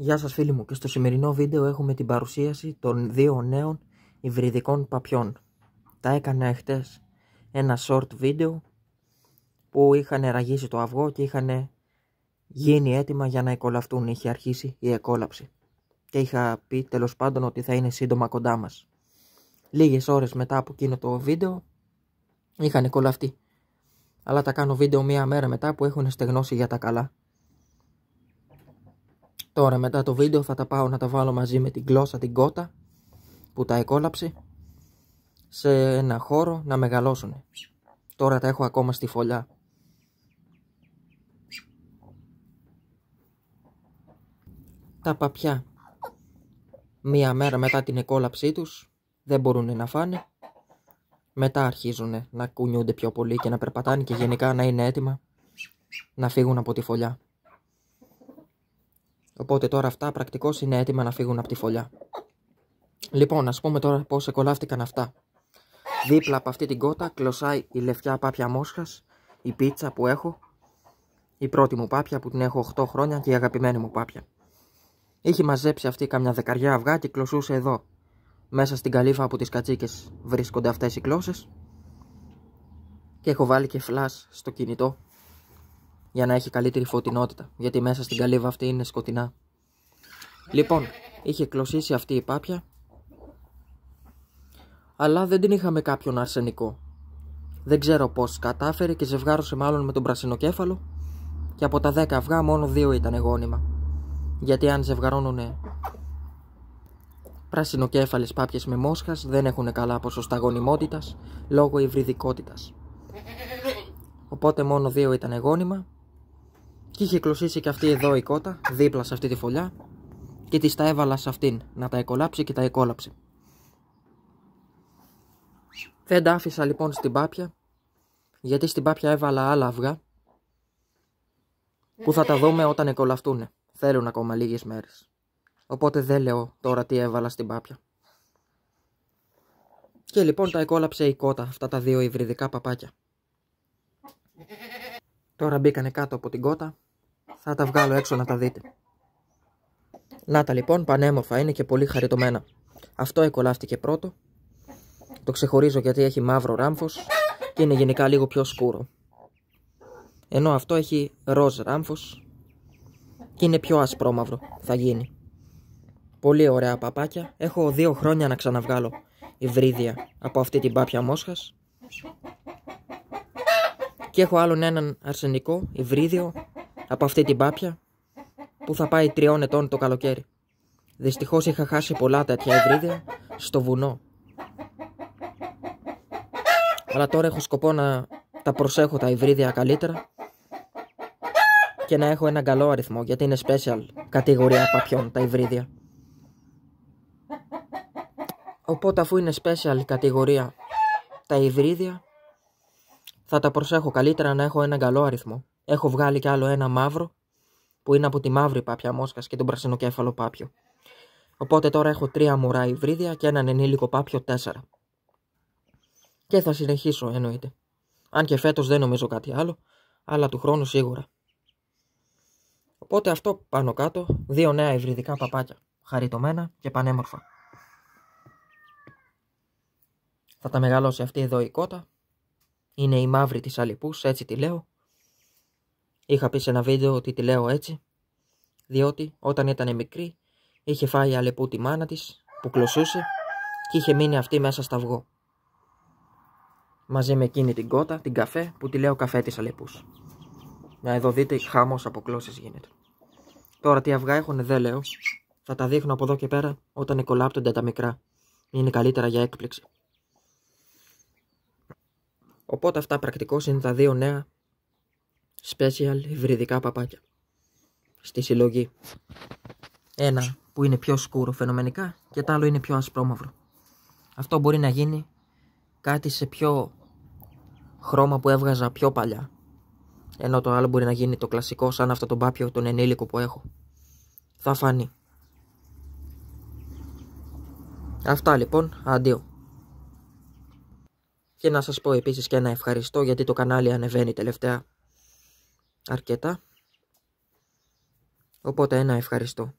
Γεια σας φίλοι μου και στο σημερινό βίντεο έχουμε την παρουσίαση των δύο νέων υβριδικών παπιών. Τα έκανα εχθές ένα short βίντεο που είχαν ραγίσει το αυγό και είχαν γίνει έτοιμα για να εκολαυτούν. Είχε αρχίσει η εκόλαψη. Και είχα πει τέλος πάντων ότι θα είναι σύντομα κοντά μας. Λίγες ώρες μετά από εκείνο το βίντεο είχαν εκολαυτεί. Αλλά τα κάνω βίντεο μία μέρα μετά που έχουν στεγνώσει για τα καλά. Τώρα μετά το βίντεο θα τα πάω να τα βάλω μαζί με την γλώσσα την κότα που τα εκόλαψε σε ένα χώρο να μεγαλώσουν. Τώρα τα έχω ακόμα στη φωλιά. Τα παπιά μία μέρα μετά την εκόλαψή τους δεν μπορούν να φάνε. Μετά αρχίζουν να κουνιούνται πιο πολύ και να περπατάνε και γενικά να είναι έτοιμα να φύγουν από τη φωλιά. Οπότε τώρα αυτά πρακτικώς είναι έτοιμα να φύγουν από τη φωλιά. Λοιπόν, ας πούμε τώρα πώς εκολάφτηκαν αυτά. Δίπλα από αυτή την κότα κλωσάει η λευκιά πάπια μόσχας, η πίτσα που έχω, η πρώτη μου πάπια που την έχω 8 χρόνια και η αγαπημένη μου πάπια. Είχε μαζέψει αυτή καμιά δεκαριά αυγά και κλωσούσε εδώ. Μέσα στην καλύφα από τις κατσίκες βρίσκονται αυτές οι κλώσεις. Και έχω βάλει και φλάς στο κινητό για να έχει καλύτερη φωτεινότητα, γιατί μέσα στην καλύβα αυτή είναι σκοτεινά. Λοιπόν, είχε κλωσίσει αυτή η πάπια, αλλά δεν την είχαμε κάποιον αρσενικό. Δεν ξέρω πώς κατάφερε και ζευγάρωσε μάλλον με τον πρασινοκέφαλο και από τα 10 αυγά μόνο δύο ήταν γόνιμα. Γιατί αν ζευγαρώνουνε πρασινοκέφαλες πάπιες με μόσχας δεν έχουν καλά ποσοστά γονιμότητας λόγω υβριδικότητας. Οπότε μόνο δύο ήταν γόνιμα και είχε κλωσίσει και αυτή εδώ η κότα, δίπλα σε αυτή τη φωλιά και της τα έβαλα σε αυτήν να τα εκολάψει και τα εκόλαψε. Δεν τα άφησα λοιπόν στην πάπια, γιατί στην πάπια έβαλα άλλα αυγά που θα τα δούμε όταν εκολαυτούν. Θέλουν ακόμα λίγες μέρες. Οπότε δεν λέω τώρα τι έβαλα στην πάπια. Και λοιπόν τα εκόλαψε η κότα, αυτά τα δύο υβριδικά παπάκια. Τώρα μπήκανε κάτω από την κότα θα τα βγάλω έξω να τα δείτε. Να τα λοιπόν, πανέμορφα είναι και πολύ χαριτωμένα. Αυτό εκολάφτηκε πρώτο. Το ξεχωρίζω γιατί έχει μαύρο ράμφος και είναι γενικά λίγο πιο σκούρο. Ενώ αυτό έχει ροζ ράμφος και είναι πιο ασπρόμαυρο, θα γίνει. Πολύ ωραία παπάκια. Έχω δύο χρόνια να ξαναβγάλω υβρίδια από αυτή την πάπια μόσχας. Και έχω άλλον έναν αρσενικό υβρίδιο από αυτή την πάπια που θα πάει τριών ετών το καλοκαίρι. Δυστυχώς είχα χάσει πολλά τέτοια ευρύδια στο βουνό. Αλλά τώρα έχω σκοπό να τα προσέχω τα υβρίδια καλύτερα και να έχω ένα καλό αριθμό γιατί είναι special κατηγορία παπιών τα υβρίδια. Οπότε αφού είναι special κατηγορία τα υβρίδια θα τα προσέχω καλύτερα να έχω ένα καλό αριθμό. Έχω βγάλει κι άλλο ένα μαύρο που είναι από τη μαύρη πάπια μόσχας και τον πρασινοκέφαλο πάπιο. Οπότε τώρα έχω τρία μουρά υβρίδια και έναν ενήλικο πάπιο τέσσερα. Και θα συνεχίσω εννοείται. Αν και φέτος δεν νομίζω κάτι άλλο, αλλά του χρόνου σίγουρα. Οπότε αυτό πάνω κάτω, δύο νέα υβριδικά παπάκια, χαριτωμένα και πανέμορφα. Θα τα μεγαλώσει αυτή εδώ η κότα. Είναι η μαύρη της αλυπούς, έτσι τη λέω. Είχα πει σε ένα βίντεο ότι τη λέω έτσι, διότι όταν ήταν μικρή είχε φάει αλεπού τη μάνα της που κλωσούσε και είχε μείνει αυτή μέσα στα αυγό. Μαζί με εκείνη την κότα, την καφέ, που τη λέω καφέ της αλεπούς. Να εδώ δείτε χάμος από κλώσεις γίνεται. Τώρα τι αυγά έχουν δεν λέω. Θα τα δείχνω από εδώ και πέρα όταν εκολάπτονται τα μικρά. Είναι καλύτερα για έκπληξη. Οπότε αυτά πρακτικώς είναι τα δύο νέα special υβριδικά παπάκια στη συλλογή. Ένα που είναι πιο σκούρο φαινομενικά και το άλλο είναι πιο ασπρόμαυρο. Αυτό μπορεί να γίνει κάτι σε πιο χρώμα που έβγαζα πιο παλιά. Ενώ το άλλο μπορεί να γίνει το κλασικό σαν αυτό το πάπιο τον ενήλικο που έχω. Θα φανεί. Αυτά λοιπόν, αντίο. Και να σας πω επίσης και ένα ευχαριστώ γιατί το κανάλι ανεβαίνει τελευταία αρκετά. Οπότε ένα ευχαριστώ.